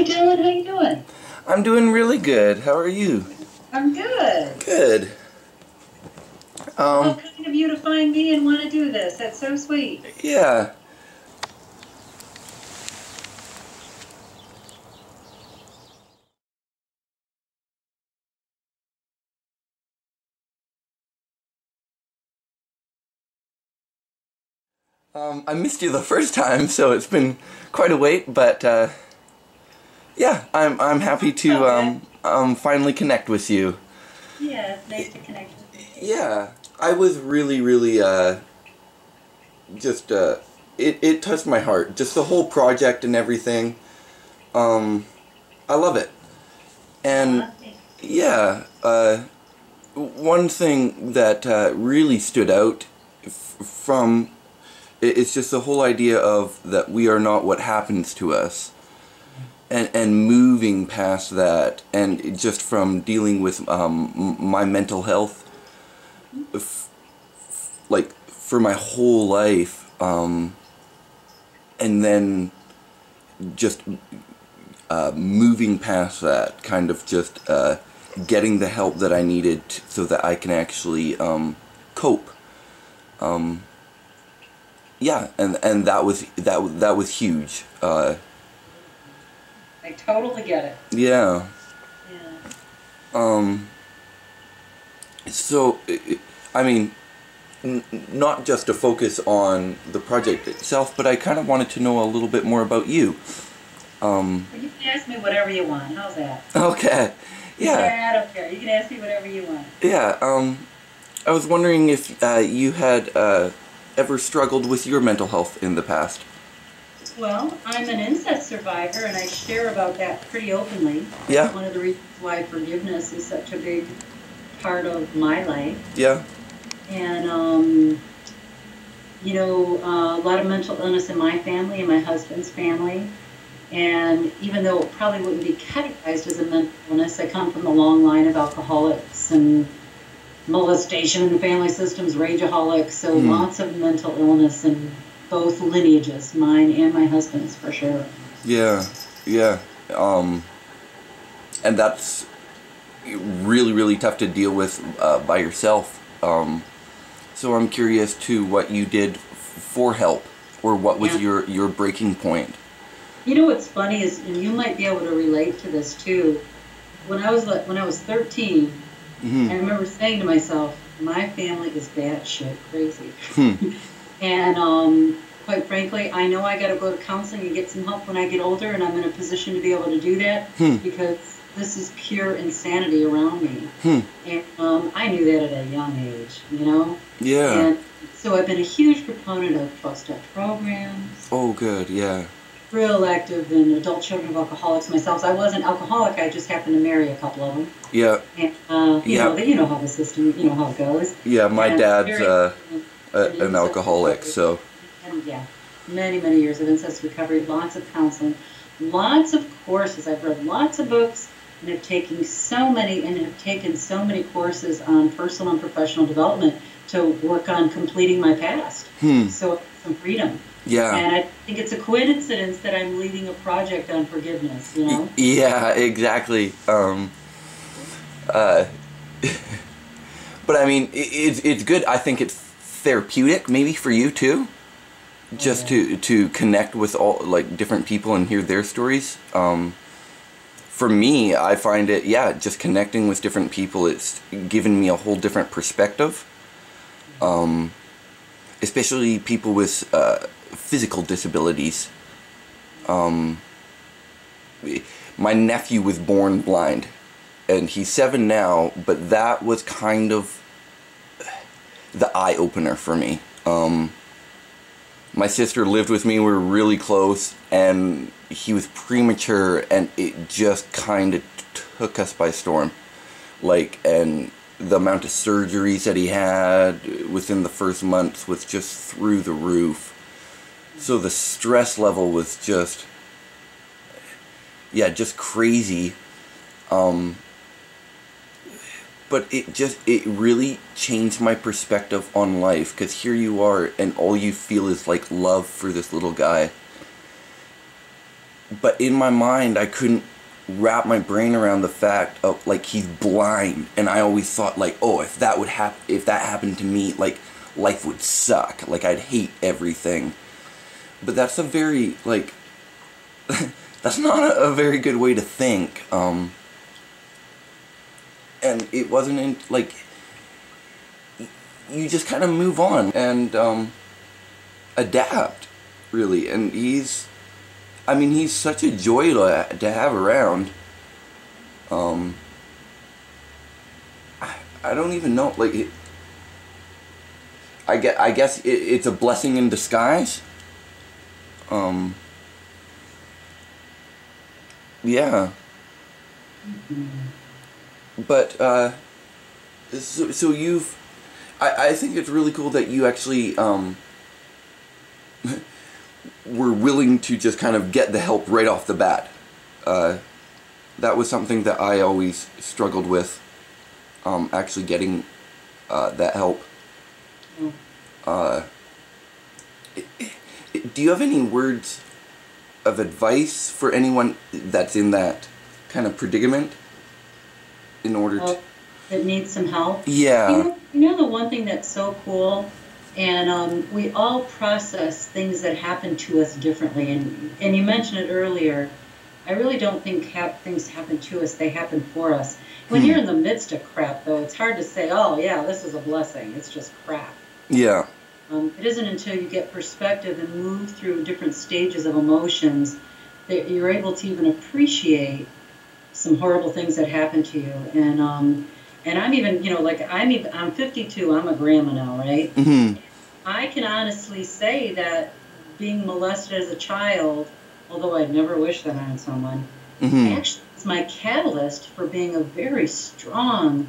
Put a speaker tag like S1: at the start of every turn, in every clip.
S1: Hi, Dillon. How you doing?
S2: I'm doing really good. How are you?
S1: I'm good.
S2: Good.
S1: How
S2: Um,
S1: kind of you to find me and want to do this. That's so sweet.
S2: yeah. Um, I missed you the first time, so it's been quite a wait, but uh, yeah, I'm I'm happy to um, um finally connect with you.
S1: Yeah, nice to connect with you.
S2: Yeah, I was really, really, uh, just, uh, it, it touched my heart. Just the whole project and everything. Um, I love it. And, yeah, uh, one thing that, uh, really stood out f- from, it's just the whole idea of that we are not what happens to us. And, and moving past that, and just from dealing with um, my mental health, like for my whole life, um, and then just uh, moving past that, kind of just uh, getting the help that I needed so that I can actually um, cope. Um, yeah, and and that was that that was huge. Uh,
S1: I totally get it.
S2: yeah.
S1: Yeah.
S2: Um, so, i- mean, n- not just to focus on the project itself, but I kind of wanted to know a little bit more about you. Um,
S1: Well, you can ask me whatever you want. How's that?
S2: okay. Yeah,
S1: I don't care. You can ask me whatever you want.
S2: yeah. Um, I was wondering if uh, you had uh, ever struggled with your mental health in the past.
S1: Well, I'm an incest survivor, and I share about that pretty openly.
S2: Yeah.
S1: One of the reasons why forgiveness is such a big part of my life.
S2: Yeah.
S1: And, um, you know, uh, a lot of mental illness in my family and my husband's family. And even though it probably wouldn't be categorized as a mental illness, I come from a long line of alcoholics and molestation in the family systems, rageaholics, so
S2: Hmm.
S1: lots of mental illness in both lineages, mine and my husband's for sure.
S2: Yeah, yeah. Um, and that's really, really tough to deal with uh, by yourself. Um, so I'm curious to what you did f- for help, or what was
S1: Yeah.
S2: your your breaking point.
S1: You know what's funny is, and you might be able to relate to this too. When I was like, when I was 13,
S2: hmm
S1: I remember saying to myself, my family is batshit crazy.
S2: Hmm.
S1: And um, quite frankly, I know I got to go to counseling and get some help when I get older, and I'm in a position to be able to do that
S2: Hmm.
S1: because this is pure insanity around me.
S2: Hmm.
S1: And um, I knew that at a young age, you know?
S2: Yeah.
S1: And so I've been a huge proponent of 12 step programs,
S2: Oh, good. Yeah.
S1: real active in adult children of alcoholics myself. I wasn't alcoholic, I just happened to marry a couple of them.
S2: Yeah.
S1: And, uh, you,
S2: Yeah.
S1: know, you know how the system, you know how it goes.
S2: Yeah. My
S1: And
S2: dad's
S1: very-
S2: uh, a, an alcoholic, so
S1: And yeah, many, many years of incest recovery, lots of counseling, lots of courses. I've read lots of books and have taken so many and have taken so many courses on personal and professional development to work on completing my past.
S2: hmm.
S1: So some freedom.
S2: Yeah.
S1: And I think it's a coincidence that I'm leading a project on forgiveness, you know?
S2: Yeah, exactly. Um, uh, but I mean, i it's it's good. I think it's therapeutic, maybe for you too, just to to connect with all like different people and hear their stories. Um, for me, I find it yeah, just connecting with different people. It's given me a whole different perspective. Um, especially people with uh, physical disabilities. Um, my nephew was born blind and he's seven now but that was kind of the eye opener for me. Um, my sister lived with me we were really close and he was premature and it just kind of took us by storm. Like and the amount of surgeries that he had within the first month was just through the roof. So the stress level was just yeah, just crazy. Um, but it just it really changed my perspective on life because here you are and all you feel is like love for this little guy but in my mind, I couldn't wrap my brain around the fact of like he's blind, and I always thought like, oh, if that would happen, if that happened to me, like life would suck. Like I'd hate everything. But that's a very like that's not a, a, very good way to think. Um, and it wasn't in, like you just kind of move on and um, adapt, really. And he's, I mean, he's such a joy to, to have around. Um, I, I don't even know, like, it, I get, I guess it, it's a blessing in disguise. Um, yeah. But, uh, so, so you've, I, I think it's really cool that you actually, um, were willing to just kind of get the help right off the bat. Uh, that was something that I always struggled with, um, actually getting, uh, that help. Mm. Uh, do you have any words of advice for anyone that's in that kind of predicament in order to
S1: that needs some help?
S2: Yeah.
S1: You know, you know the one thing that's so cool and um, we all process things that happen to us differently and and you mentioned it earlier. I really don't think ha- things happen to us they happen for us. When hmm. you're in the midst of crap though it's hard to say oh yeah this is a blessing it's just crap.
S2: Yeah.
S1: Um, it isn't until you get perspective and move through different stages of emotions that you're able to even appreciate some horrible things that happened to you. And um, and I'm even, you know, like I'm even, I'm 52. I'm a grandma now, right?
S2: Mm-hmm.
S1: I can honestly say that being molested as a child, although I'd never wish that on someone, mm-hmm. actually is my catalyst for being a very strong,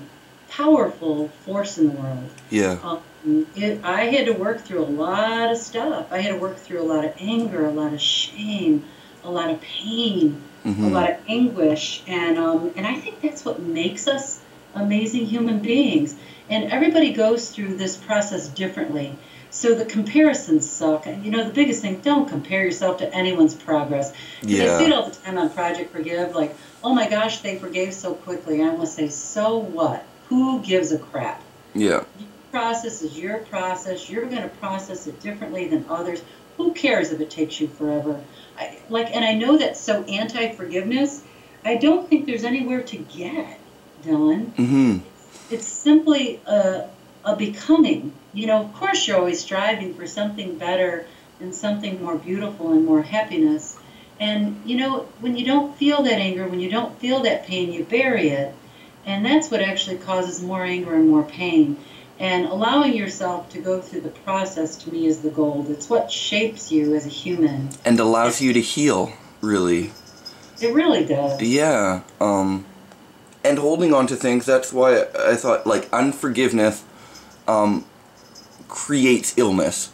S1: powerful force in the world.
S2: Yeah.
S1: Um, it, I had to work through a lot of stuff. I had to work through a lot of anger, a lot of shame, a lot of pain, mm-hmm. a lot of anguish, and um, and I think that's what makes us amazing human beings. And everybody goes through this process differently. So the comparisons suck. You know, the biggest thing, don't compare yourself to anyone's progress. Yeah. I see it all the time on Project Forgive, like, oh my gosh, they forgave so quickly. I to say, so what? Who gives a crap?
S2: Yeah Your
S1: process is your process. You're going to process it differently than others. Who cares if it takes you forever? I, like, and I know that's so anti-forgiveness. I don't think there's anywhere to get, Dillon.
S2: Mm-hmm.
S1: It's simply a, a becoming. You know, of course, you're always striving for something better and something more beautiful and more happiness. And you know, when you don't feel that anger, when you don't feel that pain, you bury it. And that's what actually causes more anger and more pain. And allowing yourself to go through the process to me is the gold. It's what shapes you as a human.
S2: And allows you to heal, really.
S1: It really does.
S2: Yeah. Um, and holding on to things, that's why I thought, like, unforgiveness um, creates illness.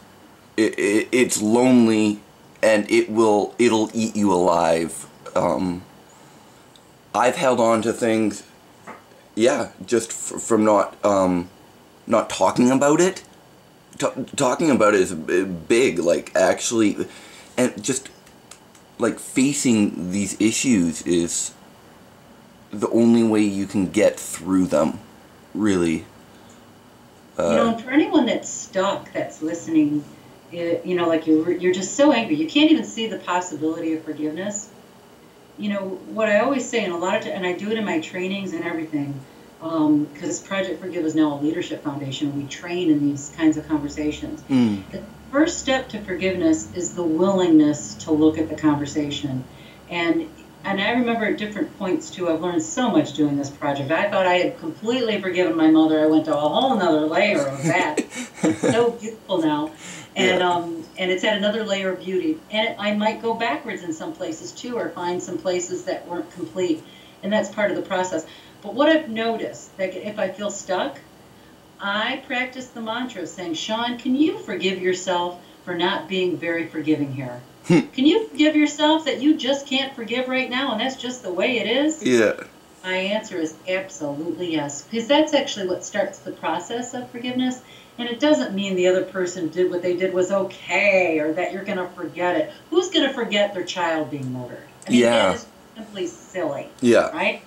S2: It, it, it's lonely and it will it'll eat you alive. Um, I've held on to things, yeah, just f- from not um, not talking about it. T- talking about it is big, like actually, and just like facing these issues is the only way you can get through them, really.
S1: Uh, you know, for anyone that's stuck, that's listening, it, you know, like you're you're just so angry, you can't even see the possibility of forgiveness. You know what I always say, and a lot of, t- and I do it in my trainings and everything because um, Project Forgive is now a leadership foundation. We train in these kinds of conversations.
S2: Mm.
S1: The first step to forgiveness is the willingness to look at the conversation. And and I remember at different points too, I've learned so much doing this project. I thought I had completely forgiven my mother. I went to a whole nother layer of that. it's so beautiful now. And yeah. um and it's at another layer of beauty. And it, I might go backwards in some places too, or find some places that weren't complete. And that's part of the process. But what I've noticed, that if I feel stuck, I practice the mantra saying, Shawne, can you forgive yourself for not being very forgiving here? Hmm. can you forgive yourself that you just can't forgive right now and that's just the way it is?
S2: Yeah.
S1: My answer is absolutely yes. Because that's actually what starts the process of forgiveness. And it doesn't mean the other person did what they did was okay or that you're going to forget it. Who's going to forget their child being murdered? I mean,
S2: Yeah.
S1: that is simply silly,
S2: Yeah.
S1: right?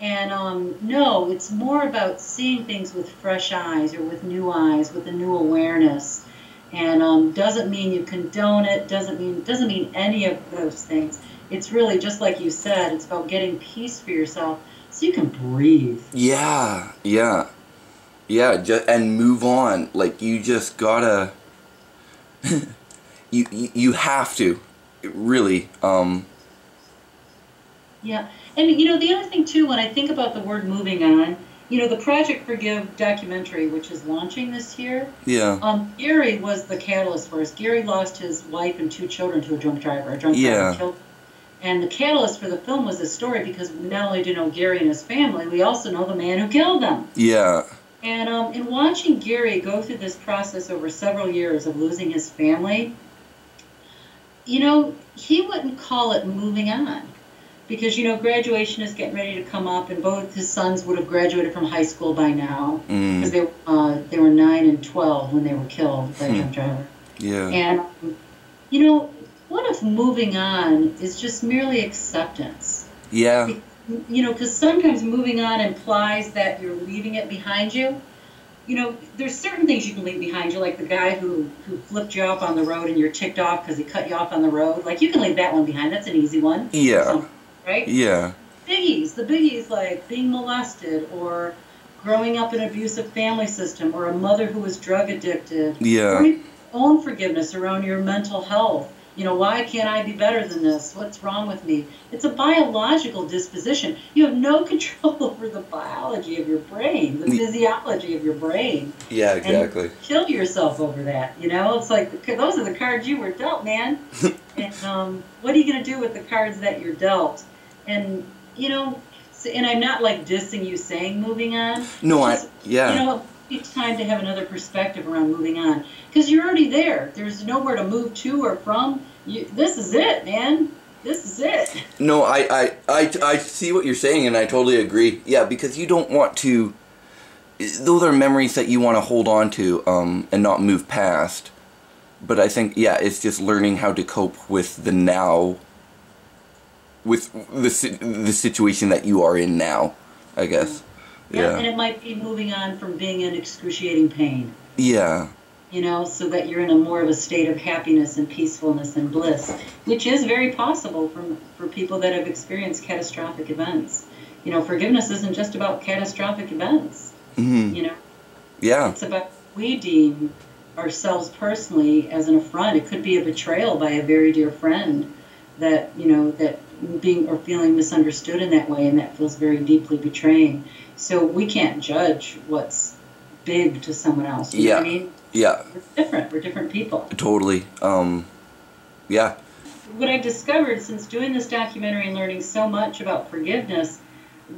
S1: And um, no, it's more about seeing things with fresh eyes or with new eyes, with a new awareness. And um, doesn't mean you condone it. Doesn't mean doesn't mean any of those things. It's really just like you said. It's about getting peace for yourself so you can breathe.
S2: Yeah, yeah, yeah, ju- and move on. Like you just gotta, you you have to, really. Um,
S1: Yeah, and you know the other thing too, when I think about the word moving on, you know the Project Forgive documentary, which is launching this year.
S2: yeah,
S1: Um, Gary was the catalyst for us. Gary lost his wife and two children to a drunk driver. A drunk
S2: Yeah.
S1: driver killed. And the catalyst for the film was this story because we not only do know Gary and his family, we also know the man who killed them.
S2: yeah,
S1: And um, in watching Gary go through this process over several years of losing his family, you know, he wouldn't call it moving on. Because, you know, graduation is getting ready to come up, and both his sons would have graduated from high school by now. Because
S2: mm,
S1: they, uh, they were 9 and 12 when they were killed by a
S2: Hmm.
S1: drunk driver.
S2: yeah,
S1: And, you know, what if moving on is just merely acceptance?
S2: yeah,
S1: you know, because sometimes moving on implies that you're leaving it behind you. You know, there's certain things you can leave behind you, like the guy who who flipped you off on the road and you're ticked off because he cut you off on the road. Like you can leave that one behind. That's an easy one.
S2: Yeah.
S1: So, right.
S2: yeah,
S1: Biggies. The biggies like being molested or growing up in an abusive family system or a mother who was drug addicted.
S2: Yeah,
S1: own forgiveness around your mental health. You know, why can't I be better than this? What's wrong with me? It's a biological disposition. You have no control over the biology of your brain, the physiology of your brain.
S2: yeah, exactly.
S1: you kill yourself over that. You know, it's like those are the cards you were dealt, man. and um, what are you going to do with the cards that you're dealt? And you know, and I'm not like dissing you saying moving on.
S2: No, I, yeah,
S1: You know, it's time to have another perspective around moving on because you're already there. There's nowhere to move to or from. You, this is it, man. This is it.
S2: No, I, I, I, I see what you're saying, and I totally agree. Yeah, because you don't want to. Those are memories that you want to hold on to um, and not move past. But I think, yeah, it's just learning how to cope with the now, with the the situation that you are in now. I guess.
S1: Yeah. And it might be moving on from being in excruciating pain.
S2: Yeah.
S1: You know, so that you're in a more of a state of happiness and peacefulness and bliss, which is very possible for, for people that have experienced catastrophic events. You know, forgiveness isn't just about catastrophic events.
S2: hmm
S1: You know,
S2: Yeah.
S1: It's about we deem ourselves personally as an affront. It could be a betrayal by a very dear friend that you know that being or feeling misunderstood in that way, and that feels very deeply betraying. So we can't judge what's big to someone else. You what I
S2: Yeah.
S1: mean,
S2: Yeah.
S1: we're different. We're different people.
S2: Totally. Um. Yeah.
S1: What I've discovered since doing this documentary and learning so much about forgiveness,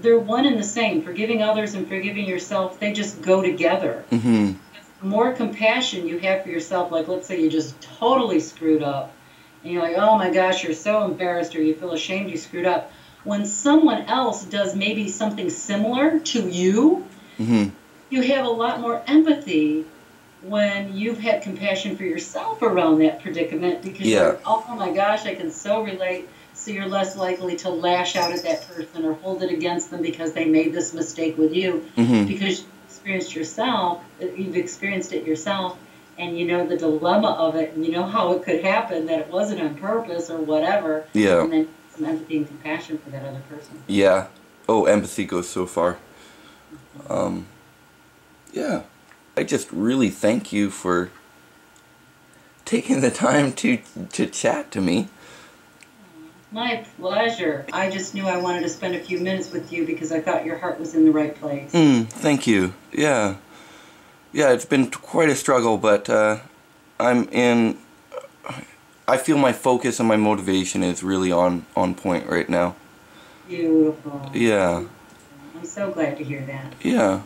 S1: they're one and the same. Forgiving others and forgiving yourself, they just go together.
S2: hmm
S1: the more compassion you have for yourself, like let's say you just totally screwed up, and you're like, oh my gosh, you're so embarrassed or you feel ashamed you screwed up. When someone else does maybe something similar to you,
S2: hmm
S1: you have a lot more empathy when you've had compassion for yourself around that predicament because
S2: Yeah.
S1: oh my gosh, I can so relate. So you're less likely to lash out at that person or hold it against them because they made this mistake with you
S2: hmm
S1: because you've experienced yourself, you've experienced it yourself, and you know the dilemma of it, and you know how it could happen that it wasn't on purpose or whatever,
S2: Yeah.
S1: and then some empathy and compassion for that other person.
S2: Yeah. Oh, empathy goes so far. Um, yeah. I just really thank you for taking the time to to chat to me.
S1: My pleasure. I just knew I wanted to spend a few minutes with you because I thought your heart was in the right place.
S2: Mm, thank you. Yeah. Yeah, it's been quite a struggle, but uh, I'm in. I feel my focus and my motivation is really on on point right now.
S1: Beautiful.
S2: Yeah.
S1: I'm so glad to hear that.
S2: Yeah.